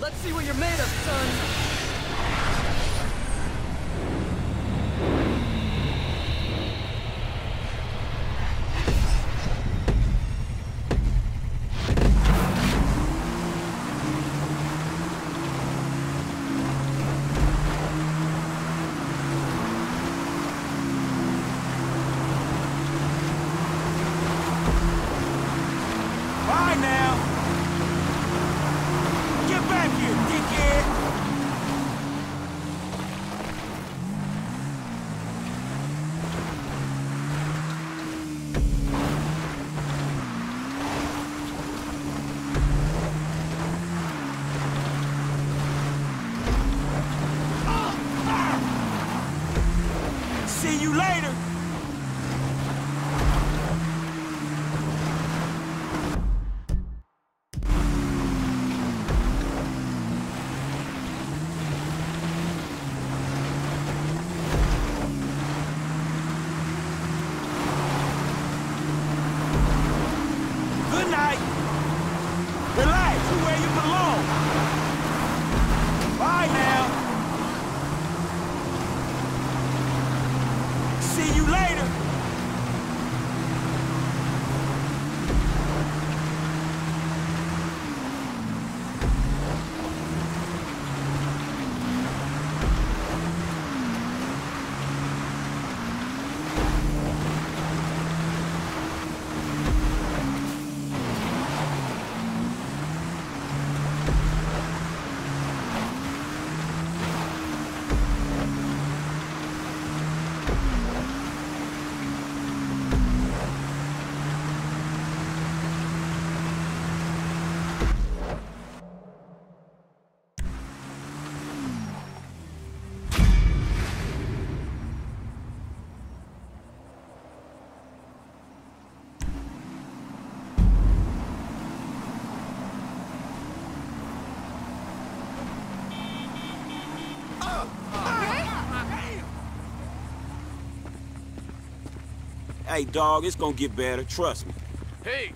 Let's see what you're made of, son. Hey, dog, it's gonna get better. Trust me. Hey,